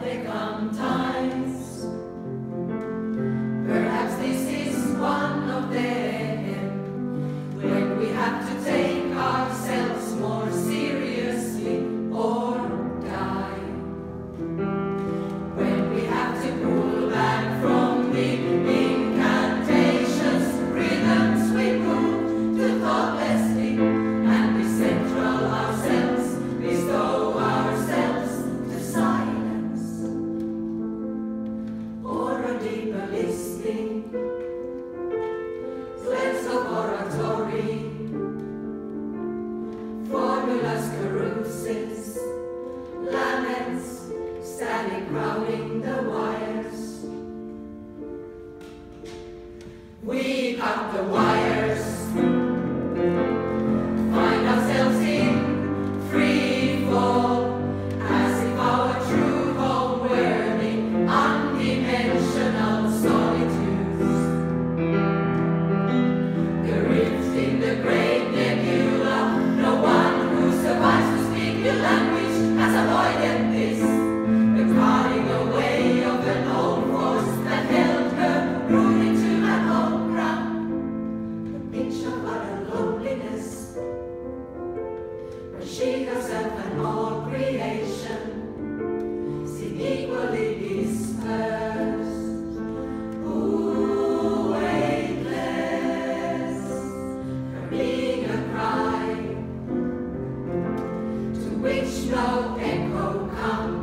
they come time. The wires. We cut the wires. no echo come.